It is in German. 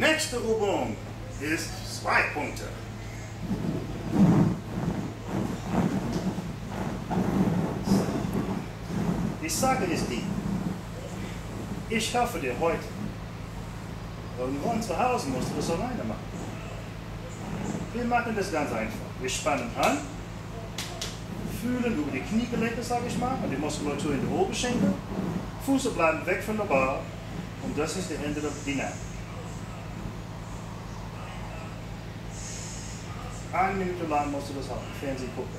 Nächste Übung ist zwei Punkte. Die Sache ist die, ich helfe dir heute. Irgendwann zu Hause musst du das alleine machen. Wir machen das ganz einfach. Wir spannen an, fühlen über die Kniegelenke, sage ich mal, und die Muskulatur in den Oberschenkel. Füße bleiben weg von der Bar und das ist der Ende der Dynamik. Eine Minute lang musst du das Fernsehen gucken.